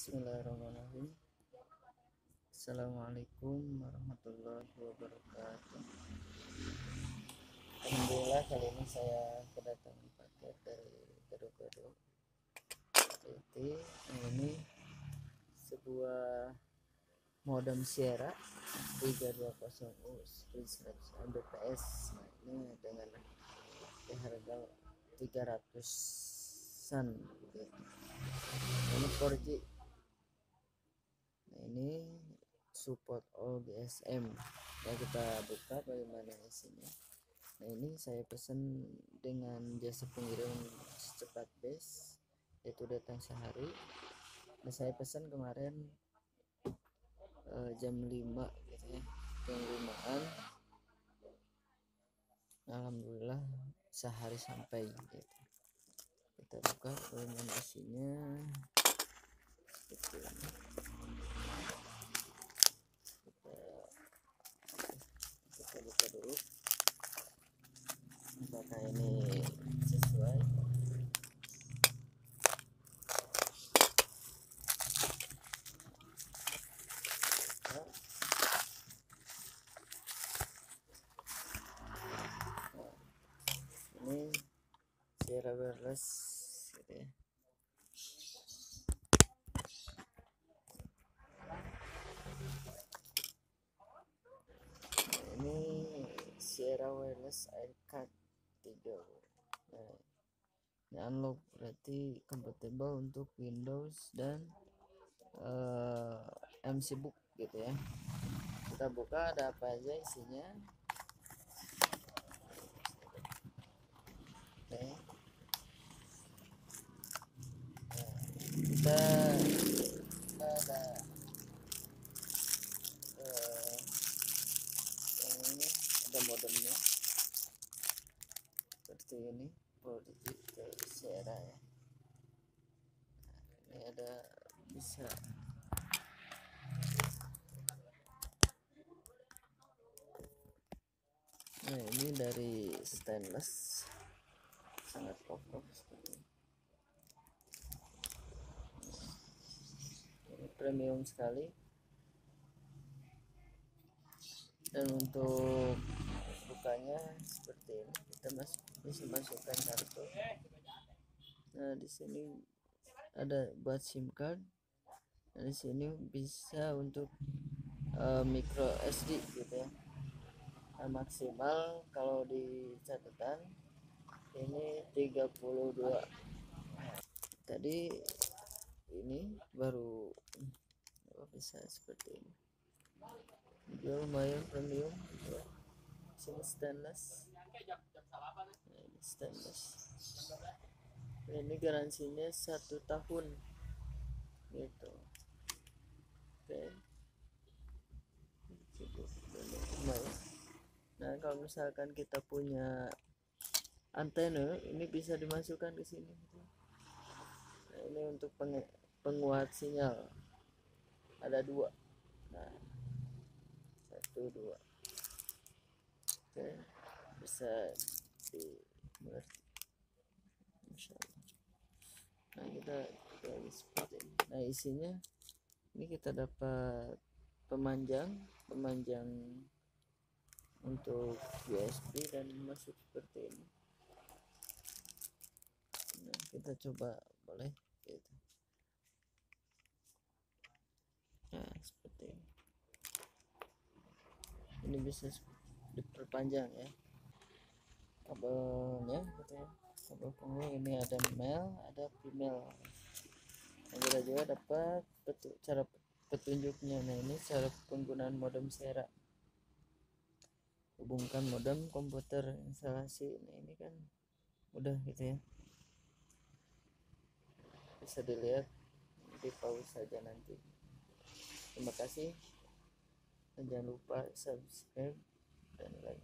Bismillahirrahmanirrahim. Assalamualaikum warahmatullahi wabarakatuh. Alhamdulillah kali ini saya kedatangan paket dari gado-gado Jadi ini sebuah modem Sierra 320U sprint 100 Mbps nah ini dengan harga 300an gitu. ini 4G nah ini support all GSM ya kita buka bagaimana isinya. Nah ini saya pesan dengan jasa pengirim secepat base yaitu datang sehari. Dan saya pesan kemarin uh, jam 5 gitu ya jam 5an Alhamdulillah sehari sampai gitu. Kita buka bagaimana isinya. Seperti ini kita kita buka dulu apakah ini sesuai ini Sierra wireless gitu ya. Ini Sierra wireless aircard 3 nah, ini unlock berarti compatible untuk Windows dan uh, MC Book gitu ya. Kita buka ada apa aja isinya oke nah, yang ini ada nah, ini ada bisa nah ini dari stainless sangat kokoh seperti ini. ini premium sekali. Dan untuk bukanya seperti ini kita masuk bisa masukkan kartu. Nah di sini ada buat sim card. Dan di sini bisa untuk uh, micro SD gitu ya. Nah, maksimal kalau di catatan ini 32 tadi ini baru oh, bisa seperti ini? Dia lumayan premium ya. sini stainless. Nah, ini stainless. Nah, ini garansinya satu tahun gitu. Oke. Gitu lumayan. Nah kalau misalkan kita punya antena ini bisa dimasukkan ke sini nah, ini untuk peng penguat sinyal. Ada dua. Nah satu dua. Oke bisa dimengerti. Nah kita lagi seperti ini. Nah isinya ini kita dapat pemanjang pemanjang untuk USB dan masuk seperti ini. Nah, kita coba boleh gitu seperti ini. Ini bisa diperpanjang ya. Kabelnya gitu ya. Kabel punggung ini ada male ada female. Nah, kita juga dapat petu cara petunjuknya. Nah ini cara penggunaan modem Sierra hubungkan modem komputer instalasi. Nah ini kan udah gitu ya. Bisa dilihat di pause saja nanti terima kasih. Dan jangan lupa subscribe dan like